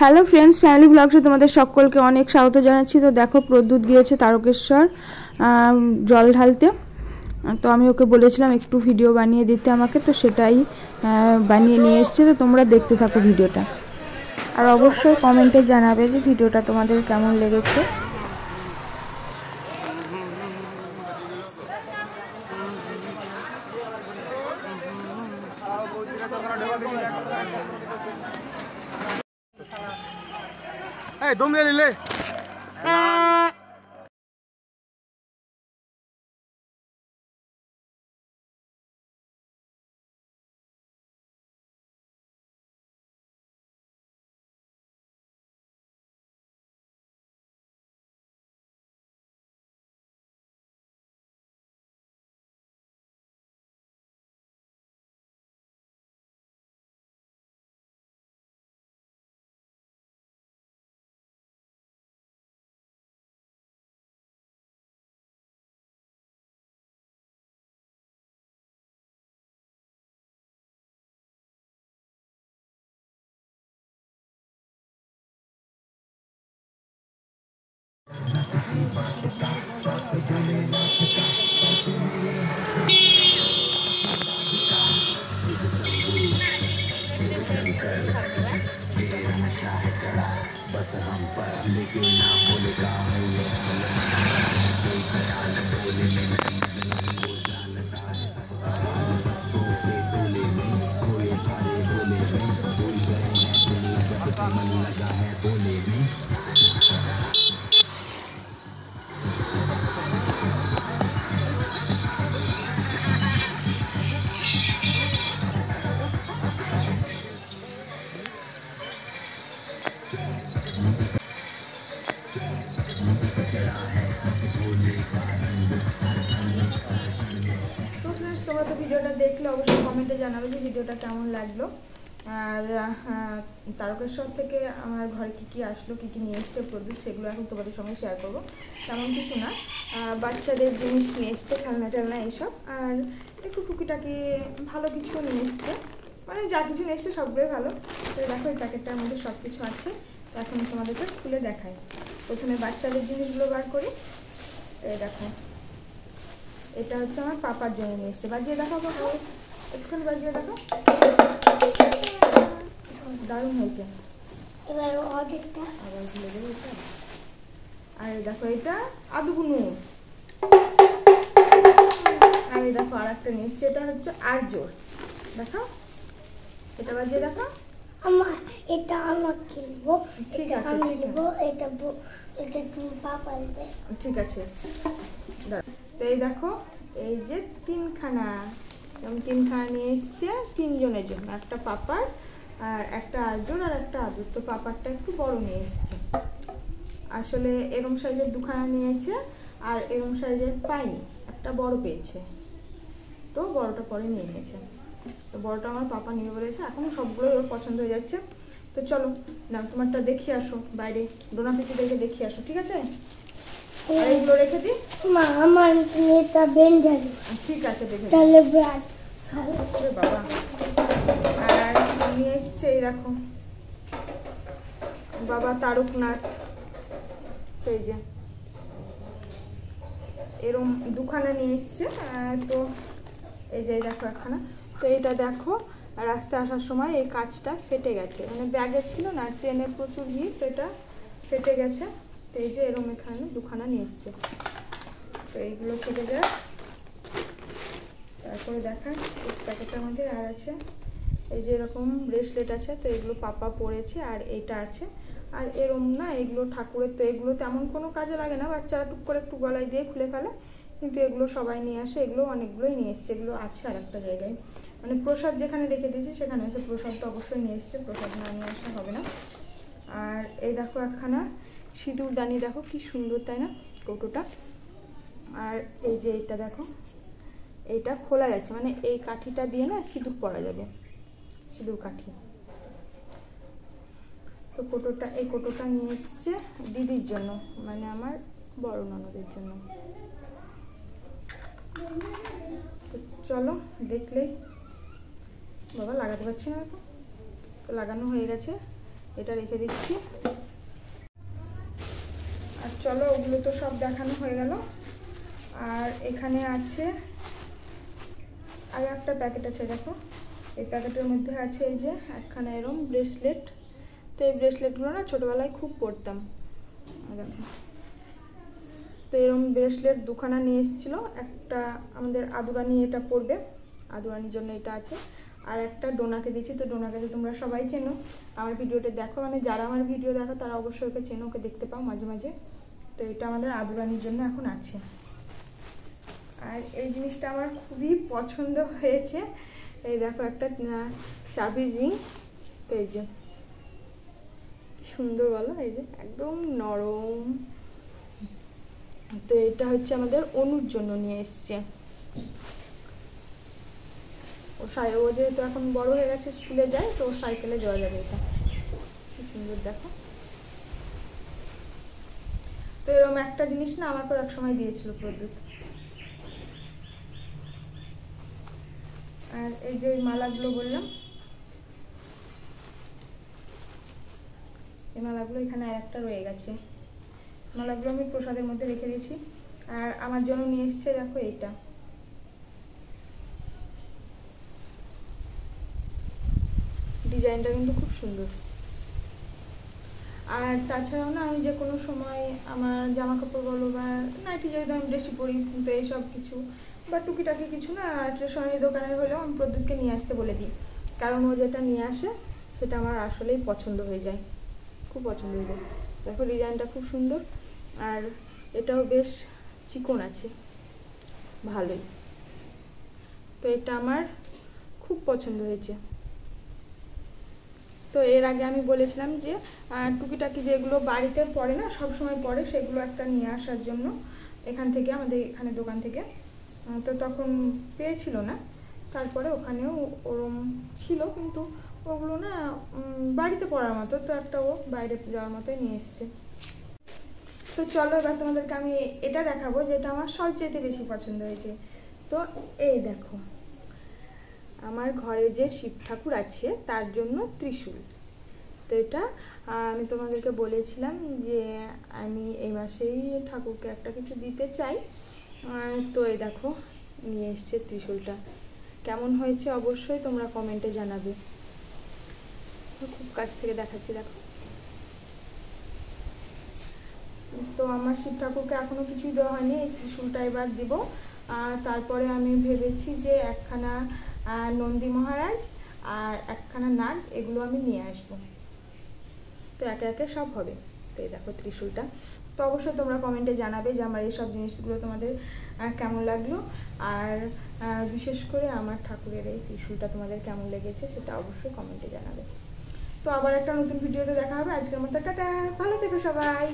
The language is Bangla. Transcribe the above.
হ্যালো ফ্রেন্ডস ফ্যামিলি ব্লগসে তোমাদের সকলকে অনেক স্বাগত জানাচ্ছি। তো দেখো, প্রদ্যুৎ গিয়েছে তারকেশ্বর জল ঢালতে। তো আমি ওকে বলেছিলাম একটু ভিডিও বানিয়ে দিতে আমাকে, তো সেটাই বানিয়ে নিয়ে এসছে। তো তোমরা দেখতে থাকো ভিডিওটা আর অবশ্যই কমেন্টে জানাবে যে ভিডিওটা তোমাদের কেমন লেগেছে। ए दम ले ले এই দম নিয়ে নিলে তো ভিডিওটা দেখলে অবশ্যই কমেন্টে জানাবে যে ভিডিওটা কেমন লাগল। আর তারকেশ্বর থেকে আমার ঘরে কী কী আসলো, কী কী নিয়ে এসছে, প্রদীপ, সেগুলো এখন তোমাদের সঙ্গে শেয়ার করব। তেমন কিছু না। বাচ্চাদের জিনিস নিয়ে এসছে, খেলনা টেলনা এইসব। আর একটু টুকিটাকি ভালো কিছু নিয়ে এসছে। মানে যা কিছু নিয়ে এসছে সবগুলোই ভালো। তো দেখো, এই প্যাকেটটার মধ্যে সব কিছু আছে। তো এখন তোমাদেরকে খুলে দেখাই। প্রথমে বাচ্চাদের জিনিসগুলো বার করি। তো দেখো। এটা হচ্ছে আমার পাপার জন্য নিয়ে এসছে। বাজিয়ে দেখো বাবা একটুখানি বাজিয়ে দেখো দারুণ হয়েছে। এবার অর্ডারটা আবার ভুলে এটা। আর দেখো এটা আদুগুনু। আর দেখো আর একটা নিয়ে এসছে এটা হচ্ছে আর্যর দেখো এটা বাজিয়ে দেখো আমার এটা আমার কিনবো। ঠিক আছে, আমি নেব। এটা এটা তুমি পাপা ঠিক আছে। দাঁড়াও। তো এই দেখো, এই যে তিনখানা, যেমন তিনখানা নিয়ে এসছে তিনজনের জন্য, একটা পাপার আর একটা আর্জুন আর একটা আদুর। তো পাপারটা একটু বড় নিয়ে এসছে। আসলে এরম সাইজের দুখানা নিয়েছে আর এরম সাইজের পাইনি, একটা বড় পেয়েছে। তো বড়টা পরে নিয়ে নিয়েছে। তো বড়টা আমার পাপা নিয়ে বলেছে, এখন সবগুলোই ওর পছন্দ হয়ে যাচ্ছে। তো চলো না তোমারটা দেখিয়ে আসো, বাইরে, ডোনা দেখে দেখিয়ে আসো, ঠিক আছে? আর রেখে দিই? মা আমার এটা বেঞ্জারি ঠিক আছে দেখে তাহলে ব্রাড বাবা। আর নিয়ে এসছে এরকম বাবা তারকনাথ। এই যে। এরম দুখানা নিয়ে এসছে। তো এই যে দেখো একখানা। তো এটা দেখো রাস্তায় আসার সময় এই কাজটা ফেটে গেছে। মানে ব্যাগে ছিল না ট্রেনে প্রচুর ভিড় তো এটা ফেটে গেছে। এই যে এরম এখানে দুখানা নিয়ে এসছে। তো এইগুলো ফেটে যায় তারপরে দেখা এই প্যাকেটটার মধ্যে আর আছে। এই যে এরকম ব্রেসলেট আছে, তো এগুলো পাপা পরেছে আর এইটা আছে। আর এরম না, এগুলো ঠাকুরের তো এগুলো তেমন কোনো কাজে লাগে না, বাচ্চারা টুক করে একটু গলায় দিয়ে খুলে ফেলে। কিন্তু এগুলো সবাই নিয়ে আসে, এগুলো অনেকগুলোই নিয়ে এসছে, এগুলো আছে আর একটা জায়গায়। মানে প্রসাদ যেখানে রেখে দিয়েছি, সেখানে এসে প্রসাদ তো অবশ্যই নিয়ে এসছে, প্রসাদ না নিয়ে আসা হবে না। আর এই দেখো একখানা সিঁদুর দানি দেখো, কি সুন্দর, তাই না? কৌটোটা। আর এই যে এইটা দেখো, এইটা খোলা যাচ্ছে মানে এই কাঠিটা দিয়ে না সিঁদুর পরা যাবে, সিঁদুর কাঠি। তো কোটোটা, এই কোটোটা নিয়ে এসছে দিদির জন্য মানে আমার বড় ননদের জন্য। তো চলো, দেখলেই। বাবা, লাগাতে পারছি না তো লাগানো হয়ে গেছে, এটা রেখে দিচ্ছি। আর চলো, ওগুলো তো সব দেখানো হয়ে গেল। আর এখানে আছে আর একটা প্যাকেট আছে, দেখো। এই প্যাকেটের মধ্যে আছে এই যে একখানা এরম ব্রেসলেট। তো এই ব্রেসলেটগুলো না ছোটোবেলায় খুব পরতাম। দেখো। তো এরম ব্রেসলেট দুখানা নিয়ে এসেছিল। একটা আমাদের আদুরানি এটা পরবে। আদুরানির জন্য এটা আছে। আর একটা ডোনাকে দিয়েছি। তো ডোনাকে তো তোমরা সবাই চেনো। আমার ভিডিওটা দেখো। মানে যারা আমার ভিডিও দেখো, তারা অবশ্যই ওকে চেনো, ওকে দেখতে পাও মাঝে মাঝে। তো এটা আমাদের আদুরানির জন্য এখন আছে। আর এই জিনিসটা আমার খুবই পছন্দ হয়েছে। এই দেখো একটা চাবির রিং। তো এই যে সুন্দর বলো, এই যে একদম নরম। তো এটা হচ্ছে আমাদের অনুর জন্য নিয়ে এসছে। ও সাই, ও যেহেতু এখন বড় হয়ে গেছে, স্কুলে যায়, তো সাইকেলে যাওয়া যাবে এটা। কি সুন্দর দেখো। তো এরকম একটা জিনিস না আমাকেও এক সময় দিয়েছিল প্রদ্যুৎ আর এই যে মালাগুলো বললাম, এই মালাগুলো এখানে আর একটা রয়ে গেছে। মালাগুলো আমি প্রসাদের মধ্যে রেখে দিয়েছি। আর আমার জন্য নিয়ে এসছে দেখো এইটা। ডিজাইনটা কিন্তু খুব সুন্দর। আর তাছাড়াও না আমি যে কোনো সময় আমার জামা কাপড় বলো বা নাইটি যেহেতু আমি বেশি পরি, তো এইসব কিছু বা টুকিটাকি কিছু না স্টেশনারি দোকানের হলেও আমি প্রদ্যুৎকে নিয়ে আসতে বলে দিই। কারণ ও যেটা নিয়ে আসে, সেটা আমার আসলেই পছন্দ হয়ে যায়। খুব পছন্দ হয়ে যায়। দেখো ডিজাইনটা খুব সুন্দর, আর এটাও বেশ চিকন আছে। ভালোই। তো এটা আমার খুব পছন্দ হয়েছে। তো এর আগে আমি বলেছিলাম যে টুকিটাকি যেগুলো বাড়িতে পড়ে না, সব সময় পড়ে, সেগুলো একটা নিয়ে আসার জন্য এখান থেকে, আমাদের এখানে দোকান থেকে। তো তখন পেয়েছিল না। তারপরে ওখানেও ওরম ছিল, কিন্তু ওগুলো না বাড়িতে পড়ার মতো, তো একটা ও বাইরে যাওয়ার মতোই নিয়ে এসছে। তো চলো, এবার তোমাদেরকে আমি এটা দেখাবো, যেটা আমার সবচেয়ে বেশি পছন্দ হয়েছে। তো এই দেখো। আমার ঘরে যে শিব ঠাকুর আছে, তার জন্য ত্রিশূল। তো এটা আমি তোমাদেরকে বলেছিলাম যে আমি এই মাসেই ঠাকুরকে একটা কিছু দিতে চাই। তো এই দেখো, নিয়ে এসছে ত্রিশূলটা। কেমন হয়েছে অবশ্যই তোমরা কমেন্টে জানাবে। খুব কাছ থেকে দেখাচ্ছি, দেখো। তো আমার শিব ঠাকুরকে এখনও কিছুই দেওয়া হয়নি, এই ত্রিশূলটা এবার দিব। তারপরে আমি ভেবেছি যে একখানা আহ, নন্দী মহারাজ আর একখানা নাগ এগুলো আমি নিয়ে আসব। তো একে একে সব হবে। তো এই দেখো ত্রিশূলটা। তো অবশ্যই তোমরা কমেন্টে জানাবে যে আমার এইসব জিনিসগুলো তোমাদের কেমন লাগল? আর বিশেষ করে আমার ঠাকুরের এই ত্রিশূলটা তোমাদের কেমন লেগেছে সেটা অবশ্যই কমেন্টে জানাবে। তো আবার একটা নতুন ভিডিওতে দেখা হবে। আজকের মতো টাটা। ভালো থেকো সবাই।